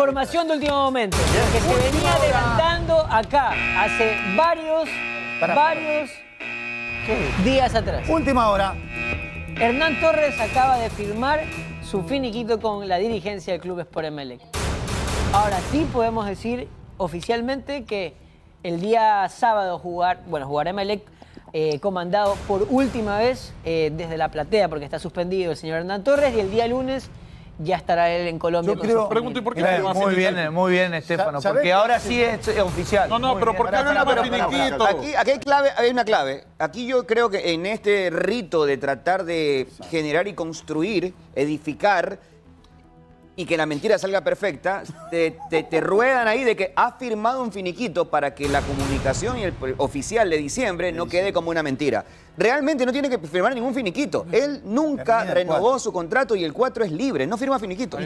información de último momento, que se venía adelantando acá hace varios, varios días atrás. Última hora. Hernán Torres acaba de firmar su finiquito con la dirigencia del Club Sport Emelec. Ahora sí podemos decir oficialmente que el día sábado jugar, bueno, jugará Emelec eh, comandado por última vez eh, desde la platea porque está suspendido el señor Hernán Torres y el día lunes ya estará él en Colombia. Yo con creo- su Pregunto, ¿y por qué firma muy bien, muy bien, Estefano, ¿Sabés porque ahora sí es, es oficial. No, no, Muy pero bien. ¿por qué pará, finiquito? pará. Aquí, aquí hay, clave, hay una clave. Aquí yo creo que en este rito de tratar de generar y construir, edificar, y que la mentira salga perfecta, te, te- te ruedan ahí de que has firmado un finiquito para que la comunicación y el oficial de diciembre no quede como una mentira. Realmente no tiene que firmar ningún finiquito. Él nunca renovó su contrato y el 4 es libre, no firma finiquito.